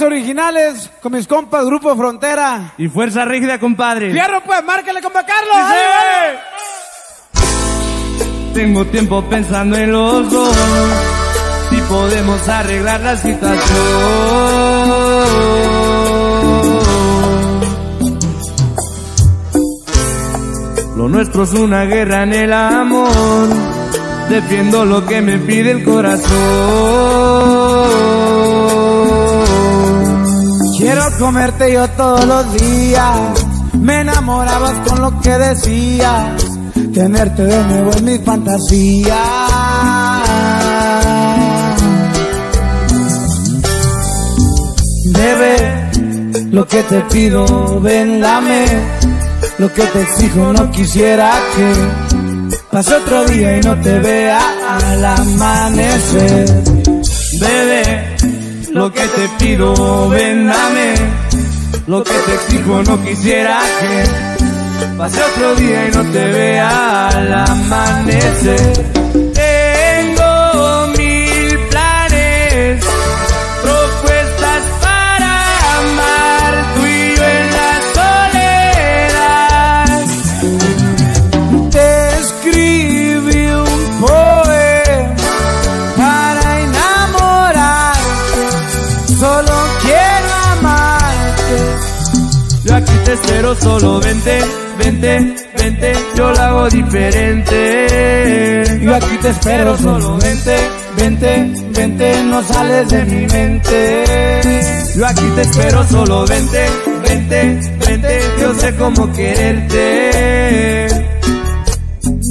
Originales con mis compas Grupo Frontera. Y Fuerza Rígida, compadre. Fierro pues, márcale compa Carlos. ¡Sí! ¡Dale, Tengo tiempo pensando en los dos. Si podemos arreglar la situación. Lo nuestro es una guerra en el amor. Defiendo lo que me pide el corazón. Quiero comerte yo todos los días. Me enamorabas con lo que decías. Tenerte de nuevo en mi fantasía. Bebé, lo que te pido, ven, dame. Lo que te exijo, no quisiera que pase otro día y no te vea al amanecer. Bebé, lo que te pido, ven, dame. Lo que te exijo, no quisiera que pase otro día y no te vea al amanecer. Yo aquí te espero, solo vente, vente, vente, yo lo hago diferente. Yo aquí te espero, solo vente, vente, vente, no sales de mi mente. Yo aquí te espero, solo vente, vente, vente, yo sé cómo quererte.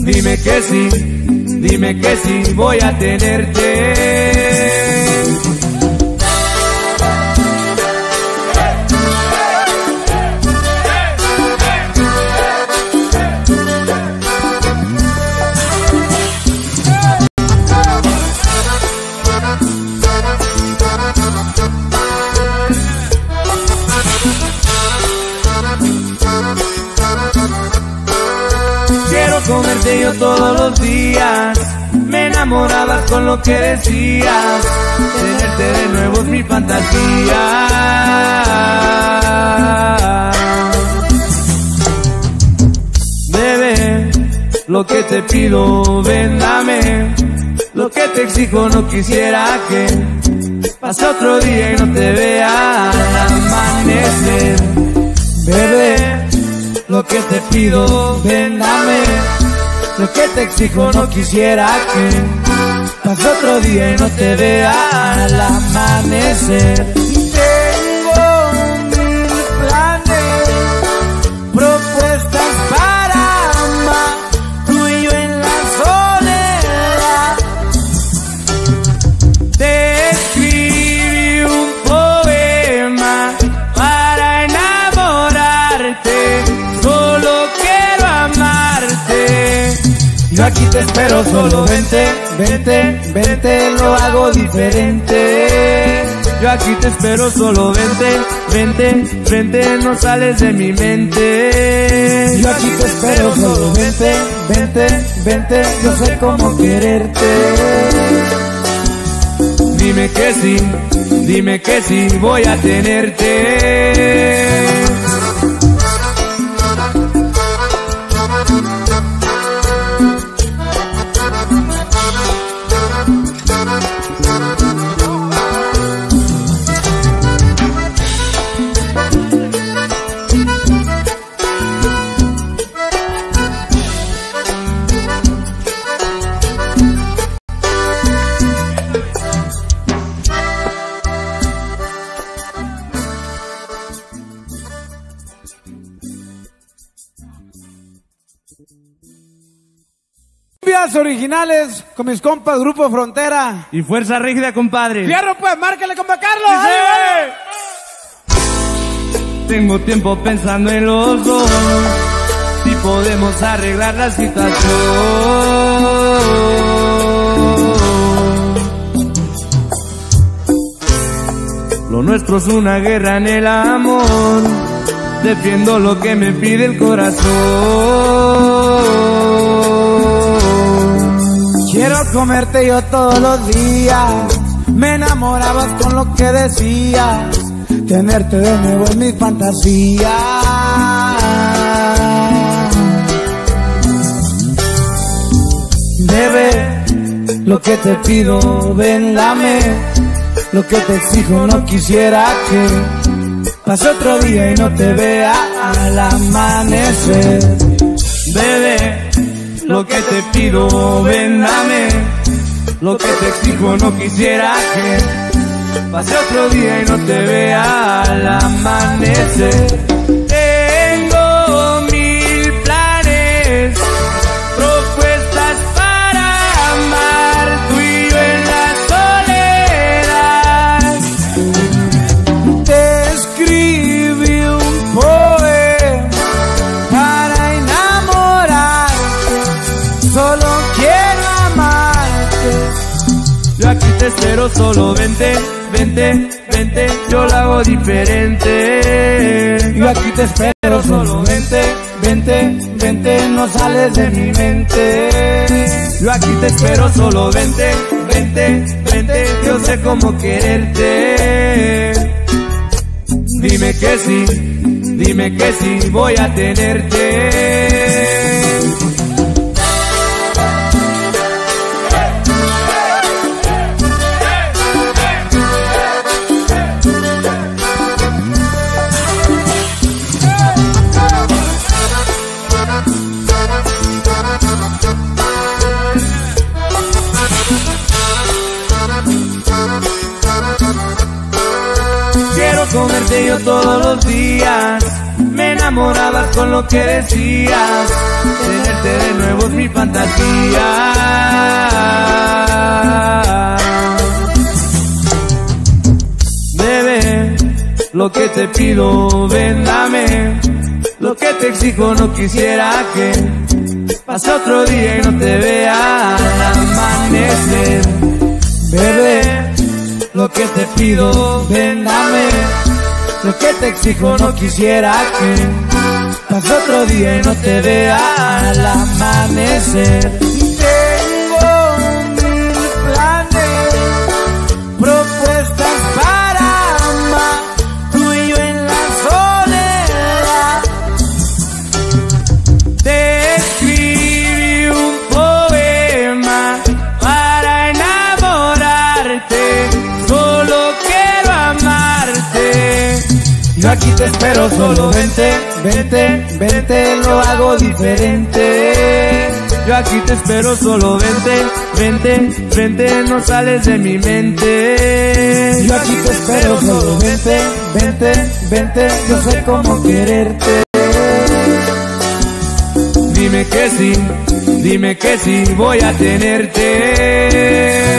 Dime que sí, dime que sí, voy a tenerte. Comerte yo todos los días. Me enamorabas con lo que decías. Tenerte de nuevo es mi fantasía. Bebé, lo que te pido, ven, dame. Lo que te exijo, no quisiera que pase otro día y no te vea al amanecer. Bebé, lo que te pido, ven, dame. Lo que te exijo, no quisiera que pase otro día no te vea al amanecer. Espero, solo vente, vente, vente, lo hago diferente. Yo aquí te espero, solo vente, vente, vente, no sales de mi mente. Yo aquí te espero, solo vente, vente, vente, yo sé cómo quererte. Dime que sí, dime que sí, voy a tenerte. Con mis compas Grupo Frontera. Y Fuerza Rígida, compadre. Fierro pues, márcale compa Carlos. ¡Sí! ¡Dale, dale! Tengo tiempo pensando en los dos. Si podemos arreglar la situación. Lo nuestro es una guerra en el amor. Defiendo lo que me pide el corazón. Comerte yo todos los días. Me enamorabas con lo que decías. tenerte de nuevo en mi fantasía. Bebé, lo que te pido, ven, dame. Lo que te exijo, no quisiera que pase otro día y no te vea al amanecer. Bebé, lo que te pido, ven, dame. Lo que te exijo, no quisiera que pase otro día y no te vea al amanecer. Yo aquí te espero, solo vente, vente, vente, yo lo hago diferente. Yo aquí te espero, solo vente, vente, vente, no sales de mi mente. Yo aquí te espero, solo vente, vente, vente, yo sé cómo quererte. Dime que sí, dime que sí, voy a tenerte. Yo todos los días. Me enamorabas con lo que decías. Tenerte de nuevo es mi fantasía. Bebé, lo que te pido, ven, dame. Lo que te exijo, no quisiera que pase otro día y no te vea al amanecer. Bebé, lo que te pido, ven, dame. Lo que te exijo, no quisiera que pase otro día y no te vea al amanecer. Yo aquí te espero, solo vente, vente, vente, lo hago diferente. Yo aquí te espero, solo vente, vente, vente, no sales de mi mente. Yo aquí te espero, solo vente, vente, vente, yo sé cómo quererte. Dime que sí, dime que sí, voy a tenerte.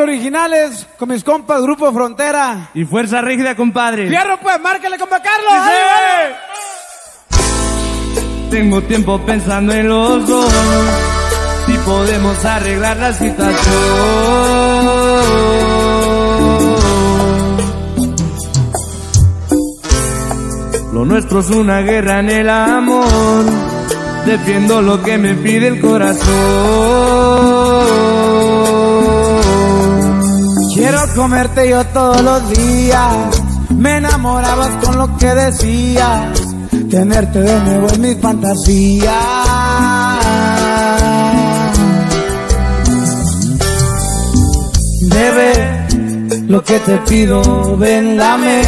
Originales con mis compas Grupo Frontera. Y fuerza rígida, compadre. Fierro pues, márcale compa Carlos. Tengo tiempo pensando en los dos. Si podemos arreglar la situación. Lo nuestro es una guerra en el amor. Defiendo lo que me pide el corazón. Quiero comerte yo todos los días. Me enamorabas con lo que decías. Tenerte de nuevo en mi fantasía. Bebé, lo que te pido, ven, dame.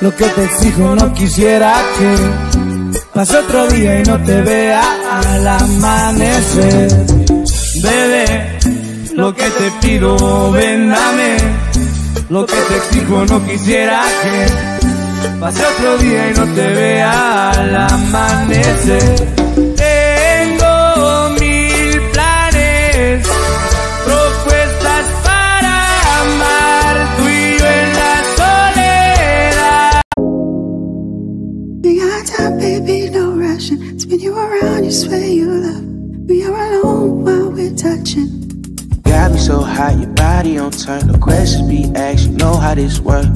Lo que te exijo, no quisiera que pase otro día y no te vea al amanecer. Bebé, lo que te pido, ven, dame. Lo que te exijo, no quisiera que pase otro día y no te vea al amanecer. Hot, your body on turn. No questions be asked, you know how this work.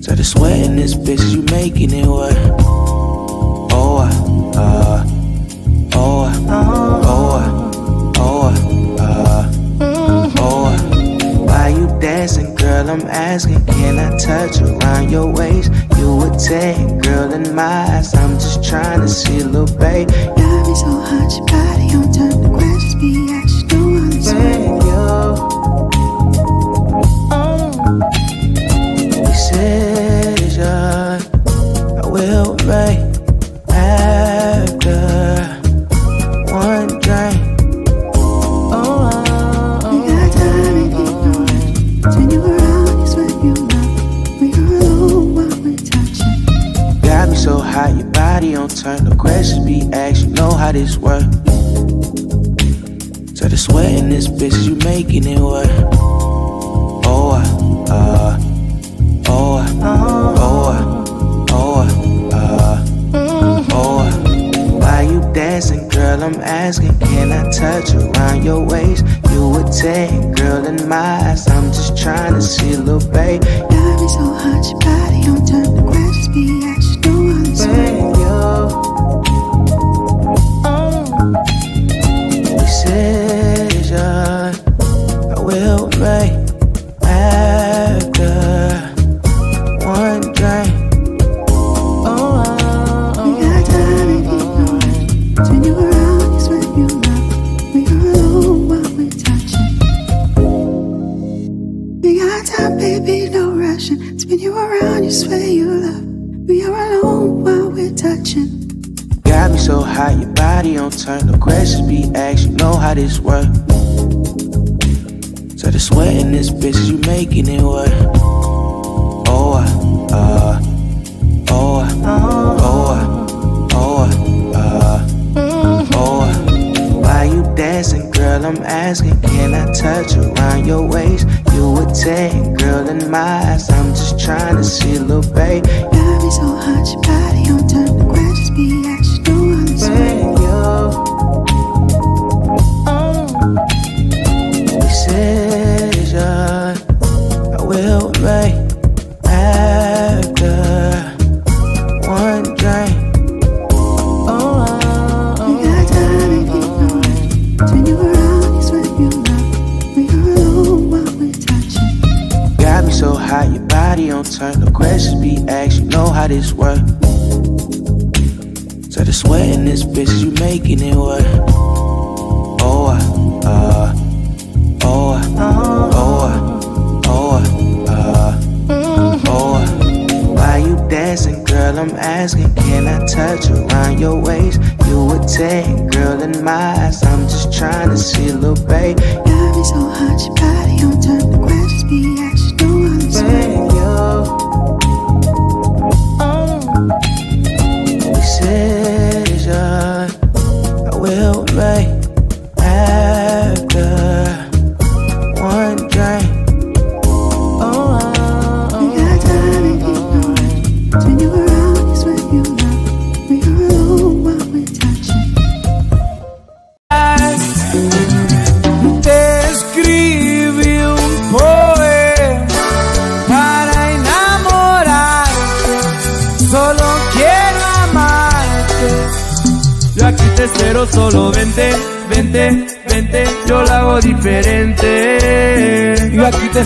So the sweat in this bitch, you making it work. Oh, uh, uh, oh, uh, oh, uh, oh, uh, oh. Why you dancing, girl? I'm asking, can I touch around your waist? You a 10, girl, in my eyes. I'm just trying to see a little babe. Got me so hot, your body on turn. The questions be asked, I touch around your waist? You a 10, girl, in my eyes. I'm just trying to see a little babe. Got me so hot, your body on turn. The questions be asked, you know how this be you know how this work. So the sweat in this bitch, you making it work. Oh, uh, uh, oh, uh, oh, uh, oh, uh, oh. uh. Why you dancing, girl? I'm asking, can I touch around your waist? You a 10, girl, in my eyes. I'm just trying to see little babe. Got me so hot, your body on turn. The questions be asked, hot, your body on turn. No questions be asked, you know how this work. So the sweat in this bitch, you making it work. Oh, uh, uh, oh, uh, oh, uh, oh, uh, oh. uh. Why you dancing, girl? I'm asking, can I touch around your waist? You a 10, girl, in my eyes. I'm just trying to see a little babe. Got me so hot, your body on turn. The questions be asked, Saying you. Oh, you said.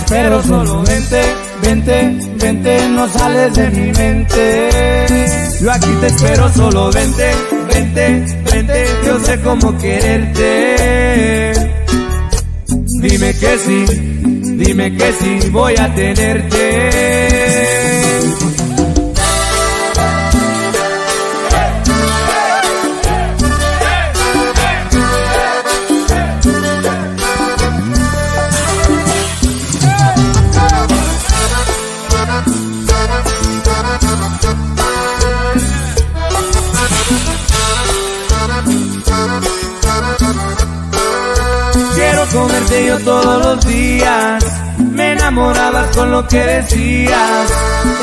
Espero, solo vente, vente, vente, no sales de mi mente. Yo aquí te espero, solo vente, vente, vente, yo sé cómo quererte. Dime que sí, dime que sí, voy a tenerte. Todos los días. Me enamorabas con lo que decías.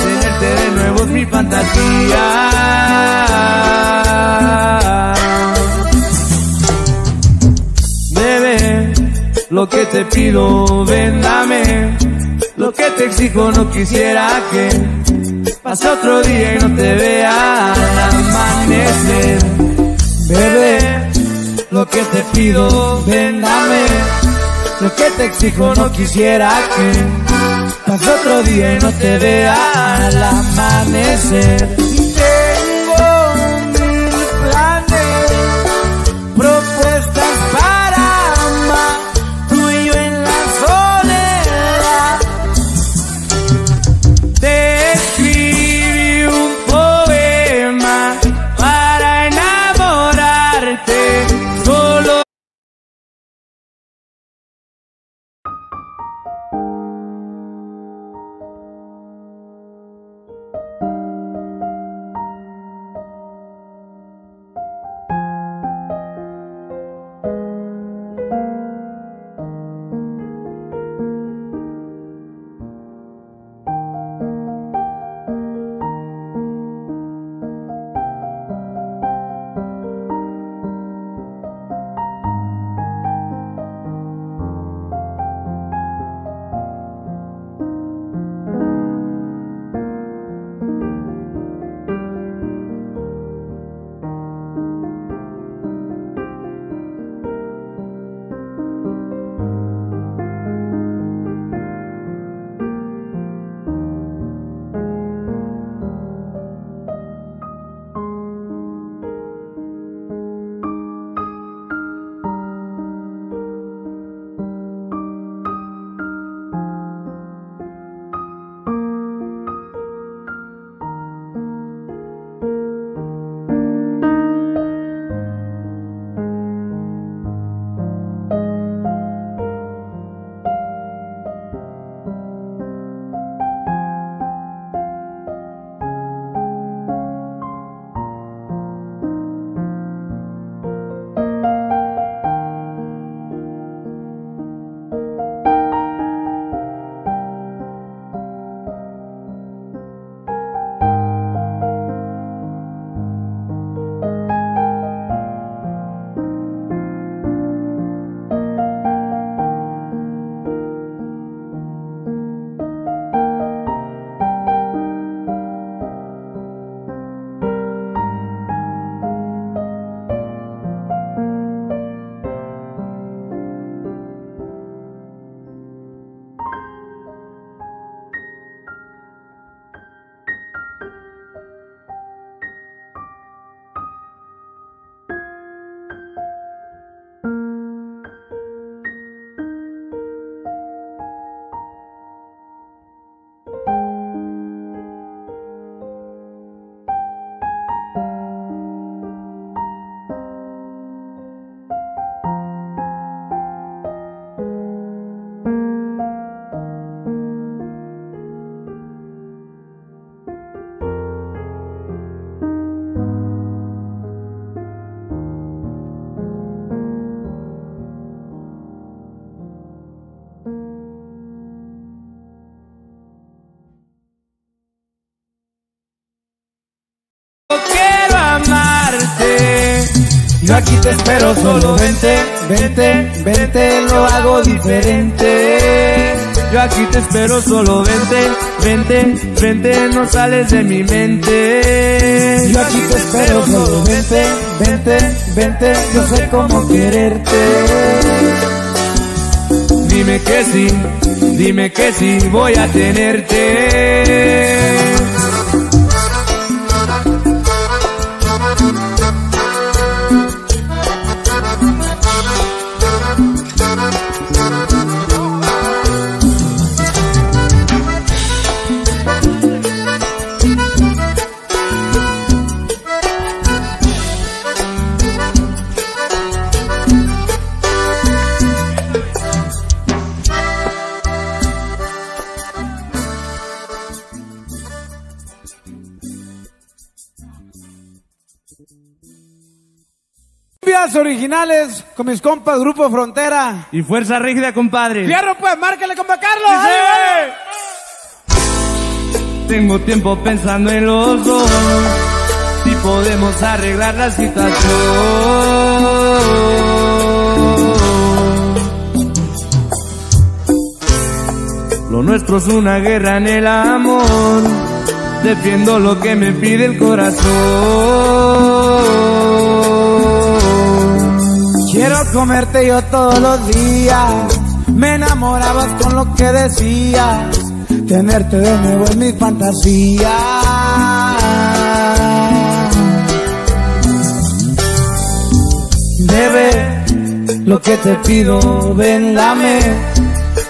Tenerte de nuevo es mi fantasía. Bebé, lo que te pido, ven, dame. Lo que te exijo, no quisiera que pase otro día y no te vea al amanecer. Bebé, lo que te pido, ven, dame. Lo que te exijo, no quisiera que pase otro día no te vea al amanecer. Yo aquí te espero, solo vente, vente, vente, lo hago diferente. Yo aquí te espero, solo vente, vente, vente, no sales de mi mente. Yo aquí te espero, solo vente, vente, vente, yo sé cómo quererte. Dime que sí, dime que sí, voy a tenerte. Letras originales con mis compas, Grupo Frontera. Y fuerza rígida, compadre. Fierro, pues, márcale, compa Carlos. Tengo tiempo pensando en los dos. Si podemos arreglar la situación. Lo nuestro es una guerra en el amor. Defiendo lo que me pide el corazón. Quiero comerte yo todos los días. Me enamorabas con lo que decías. Tenerte de nuevo en mi fantasía. Bebé, lo que te pido, ven, dame.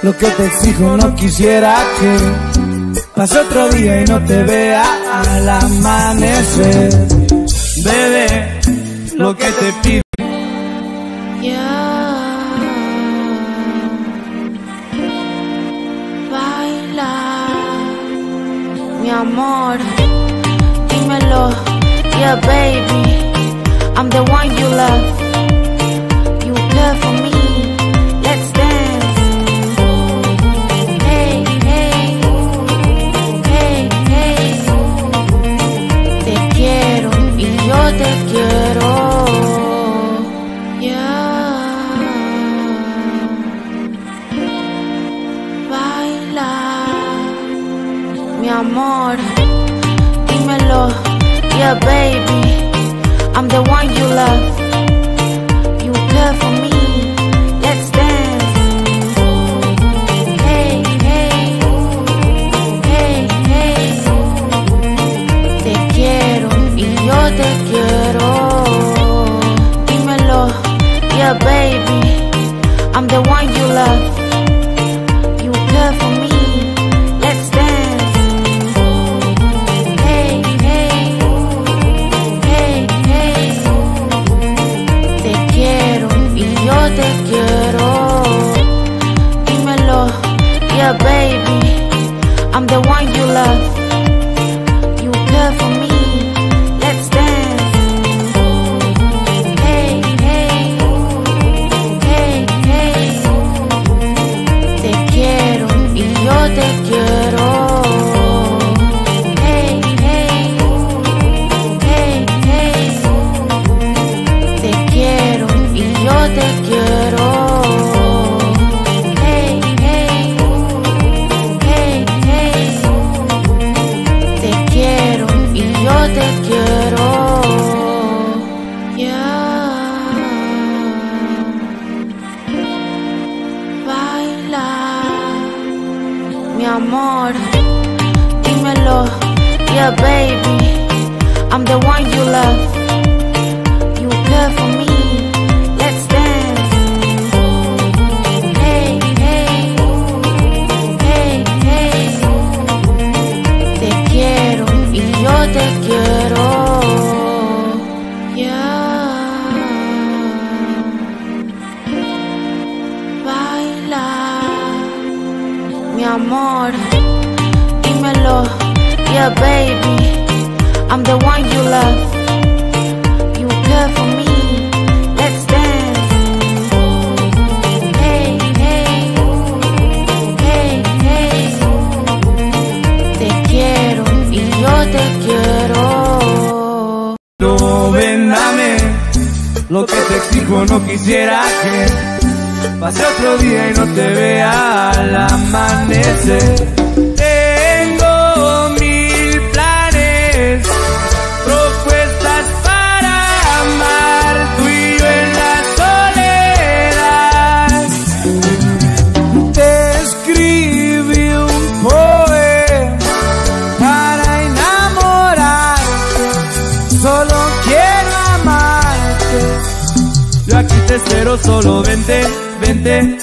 Lo que te exijo, no quisiera que pase otro día y no te vea al amanecer. Bebé, lo que te pido. Amor, dímelo, yeah baby, I'm the one you love, yeah baby, I'm the one you love, y amor, dímelo, yeah baby, I'm the one you love. You care for me, let's dance. Hey, hey, hey, hey, te quiero y yo te quiero. Amor, dímelo, yeah baby, I'm the one you love. You care for me, let's dance. Hey, hey, hey, hey, te quiero y yo te quiero. No vendame, lo que te exijo no quisiera que pase otro día y no te vea al amanecer. Tengo mil planes, propuestas para amar tú y yo en la soledad. Te escribí un poema para enamorarte. Solo quiero amarte. Yo aquí te espero, solo vente, vente,